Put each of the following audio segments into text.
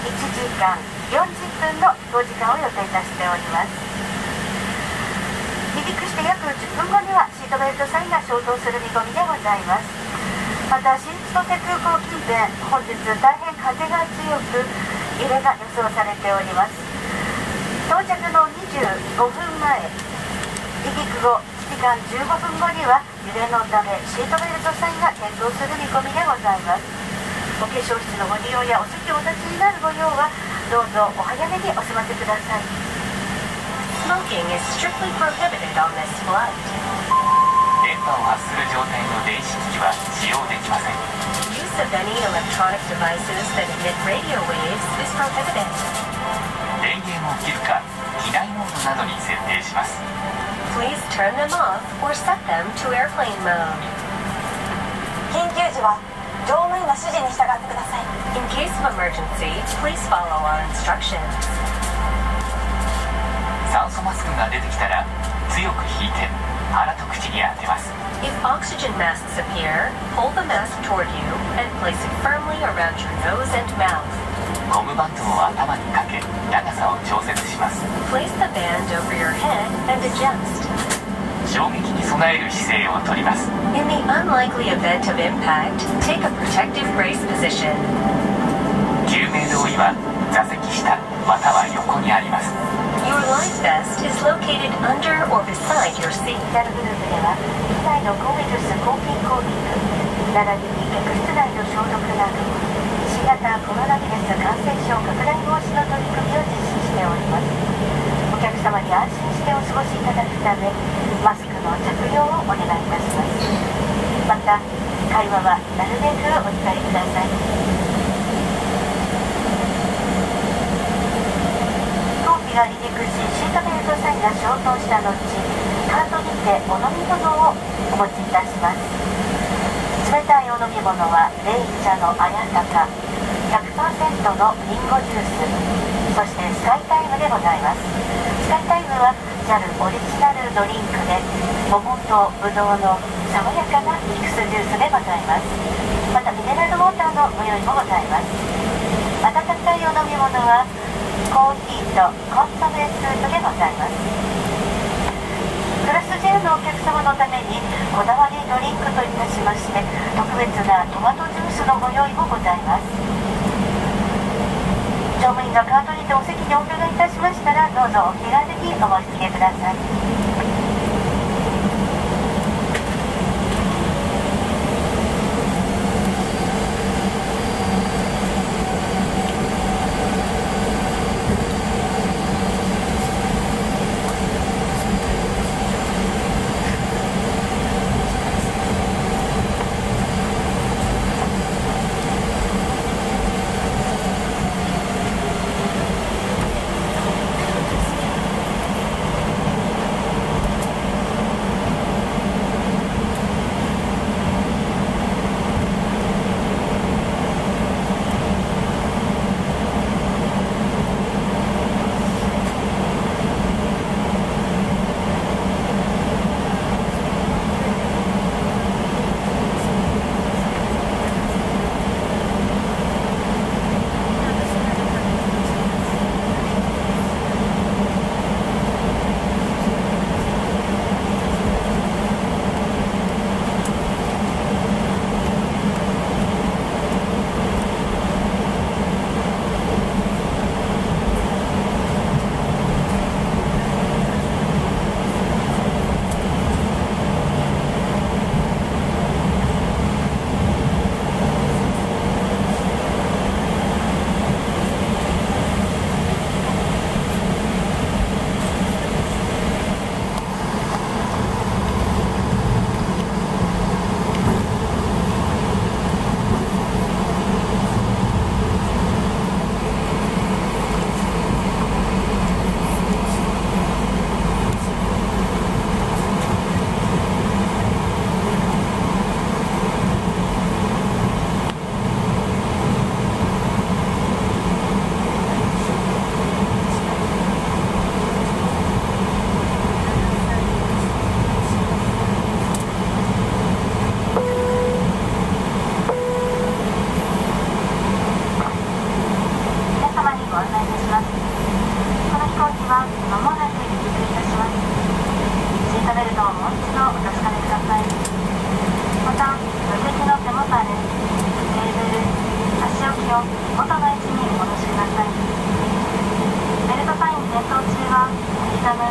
時間40分の飛行時間を予定いたしております。離陸して約10分後にはシートベルトサインが消灯する見込みでございます。また新千歳空港近辺本日大変風が強く揺れが予想されております。到着の25分前離陸後1時間15分後には揺れのためシートベルトサインが点灯する見込みでございます。お化粧室のご利用やお席をお立ちになるご用はどうぞお早めにお済ませください Smoking is strictly prohibited on this flight. 電波を発する状態の電子機器は使用できません Use of any electronic devices that emit radio waves is prohibited. 電源を切るか機内モードなどに設定します Please turn them off or set them to airplane mode. 緊急時は乗務員の指示に従ってください In case of emergency, please follow our instructions. 酸素マスクが出てきたら強く引いて鼻と口に当てます If oxygen masks appear, pull the mask toward you and place it firmly around your nose and mouth. ゴムバンドを頭にかけ長さを調節します Place the band over your head and adjust. 衝撃に備える姿勢をとります In the unlikely event of impact, take a protective brace position. 救命胴衣は座席下または横にあります Your life vest is located under or beside your seat. ダルグループでは機内の抗ウイルス抗菌コーティング並びに客室内の消毒など新型コロナウイルス感染症拡大防止の取り組みを実施しておりますお客様に安心してお過ごしいただくためマスクの着用をお願いいたします。また会話はなるべくお控えください飛行機が離陸しシートベルトサインが消灯した後カートにてお飲み物をお持ちいたします。冷たいお飲み物はレイ茶の綾鷹100%のリンゴジュース。そしてスカイタイムでございます。スカイタイムは JAL オリジナルドリンクで桃とぶどうの爽やかなミックスジュースでございます。またミネラルウォーターのご用意もございます。温かいお飲み物はコーヒーとコンソメスープでございます。クラス J のお客様のためにこだわりドリンクといたしまして特別なトマトジュースのご用意もございます。乗務員がカートにてお席にお伺いいたしましたらどうぞお気軽にお申し付けください。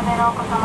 めのお言葉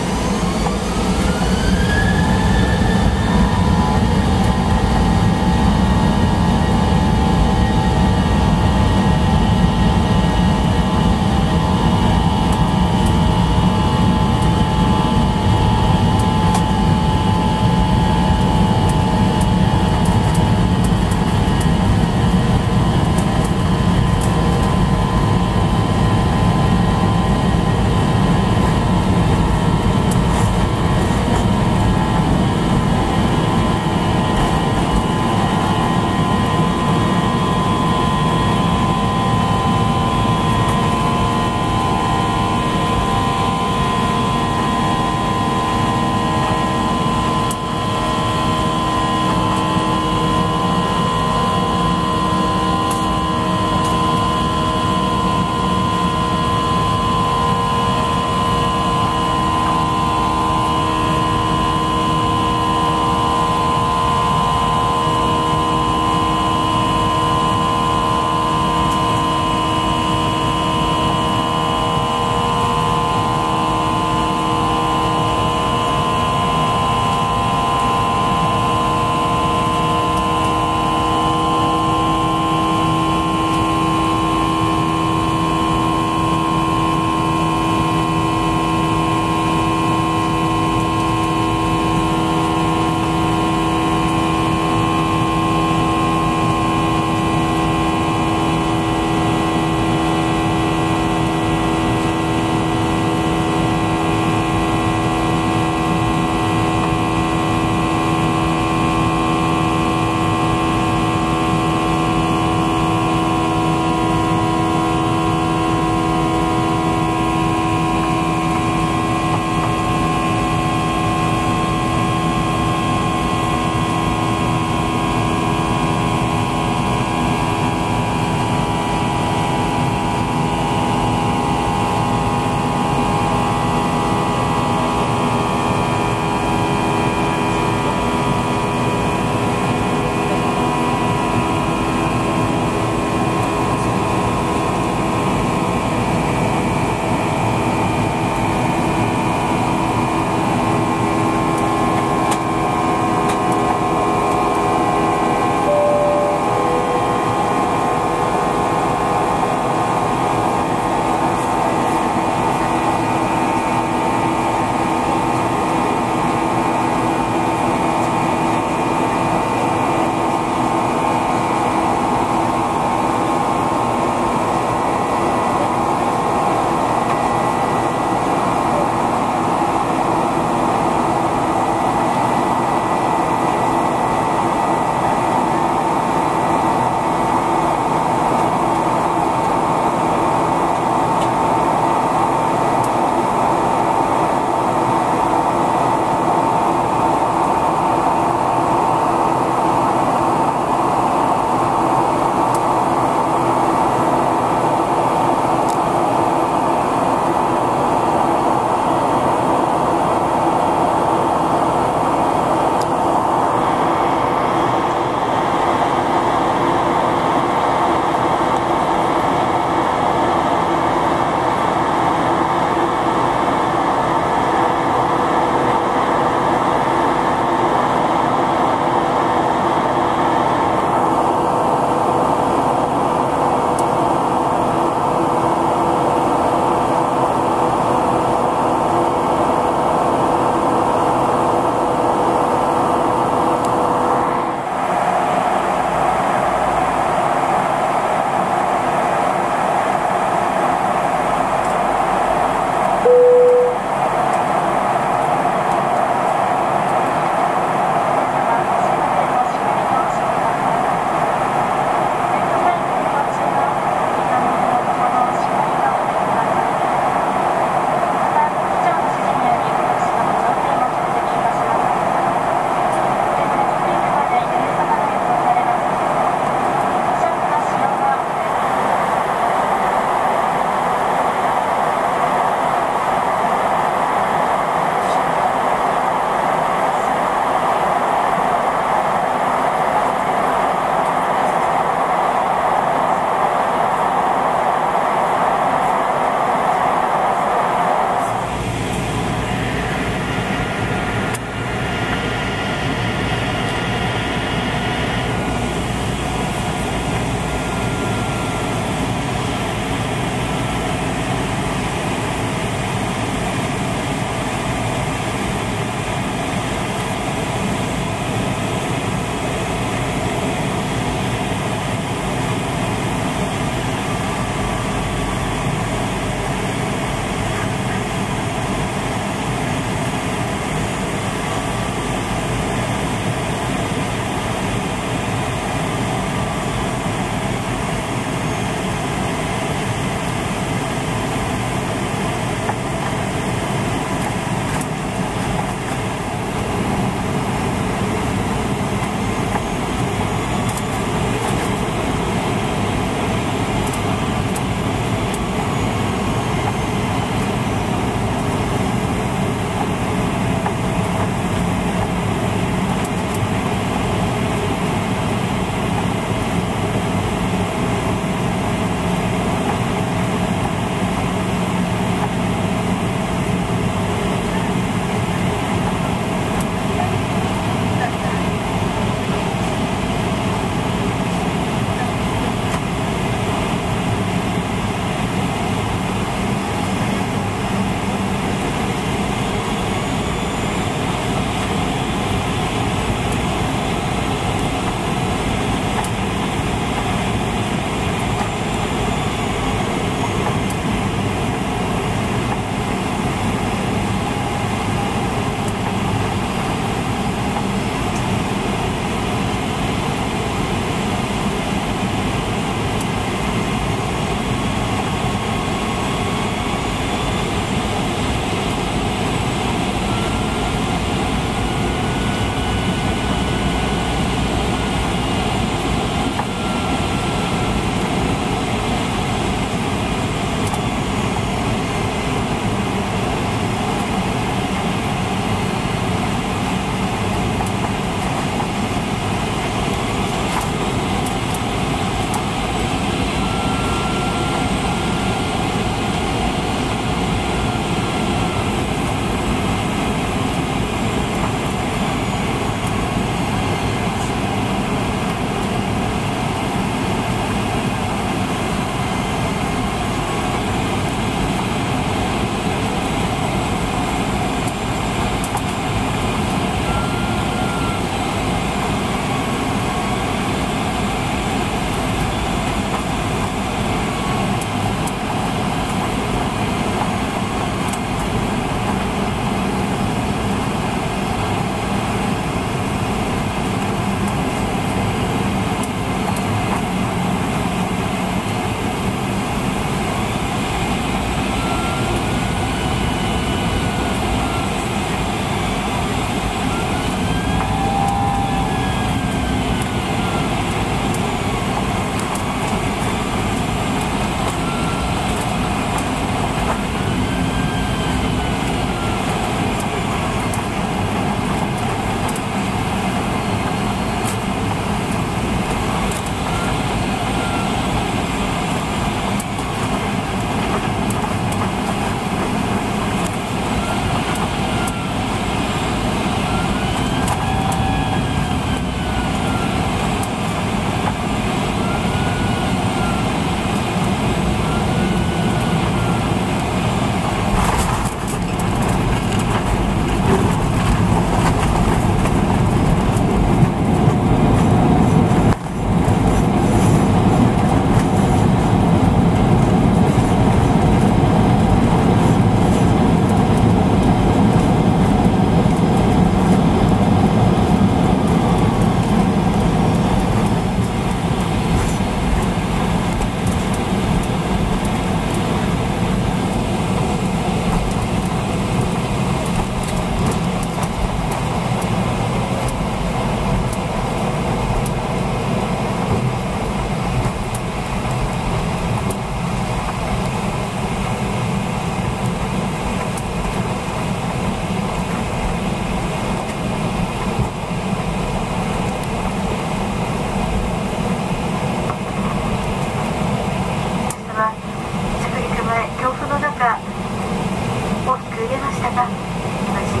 が今事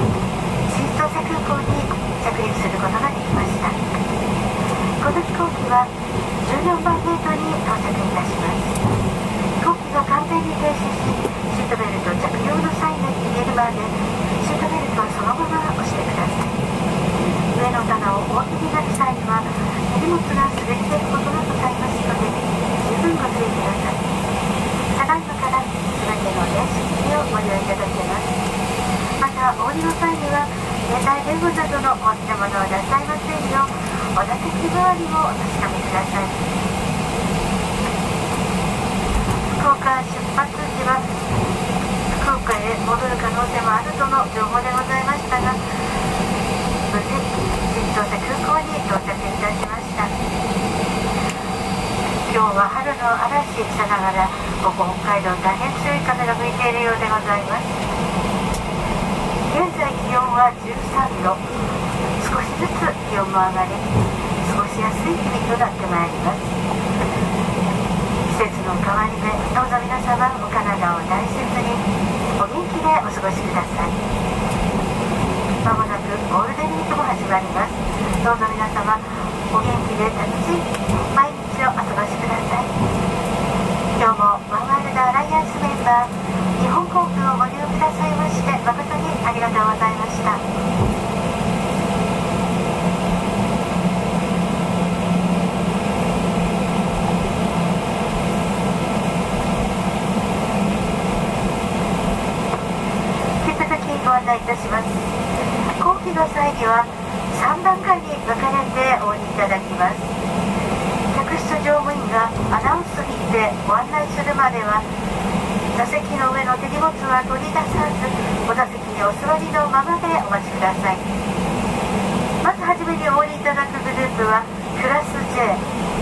新千歳空港に着陸す。ることができましたこの飛行機は14番ゲートに到着いたします。飛行機が完全に停止しシートベルト着用の際に入れるまでシートベルトをそのまま押してください。上の棚をお開けになる際には荷物が滑り出るまたお降りの際には携帯電話などの持ったものを出さいませんようお座席周りもお確かめください。福岡出発時は福岡へ戻る可能性もあるとの情報でございましたが無事新千歳空港に到着いたしました。今日は春の嵐さながらここ北海道大変強い風が吹いているようでございます。気温は13度。少しずつ気温も上がり過ごしやすい日々となってまいります。季節の変わり目どうぞ皆様お体を大切にお元気でお過ごしください。まもなくゴールデンウィークも始まります。どうぞ皆様お元気で楽しい毎日をお過ごしください。今日もワンワールドアライアンスメンバー本航空をご利用くださいまして誠にありがとうございました。いたします。後期の際には3段階に分かれてお降りいただきます。客室乗務員がアナウンスにてご案内する手荷物は取り出さずお座席にお座りのままでお待ちください。まずはじめにお降りいただくグループはクラス J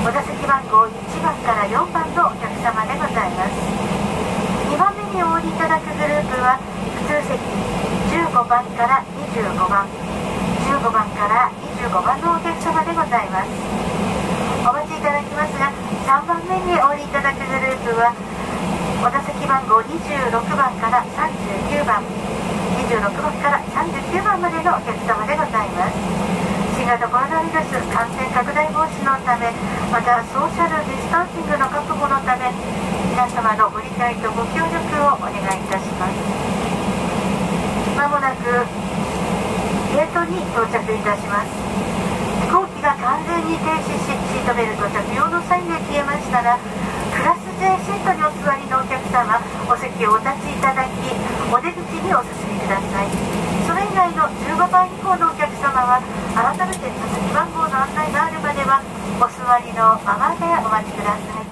お座席番号1番から4番のお客様でございます。2番目にお降りいただくグループは普通席15番から25番。15番から25番のお客様でございます。お待ちいただきますが3番目にお降りいただくグループは席番号26番から39番。26番から39番までのお客様でございます。新型コロナウイルス感染拡大防止のためまたソーシャルディスタンシングの確保のため皆様のご理解とご協力をお願いいたします。まもなくゲートに到着いたします。飛行機が完全に停止しシートベルト着用のサインが消えましたら定シートにお座りのお客様お席をお立ちいただきお出口にお進みください。それ以外の15番以降のお客様は改めて座席番号の案内があるまではお座りのままでお待ちください。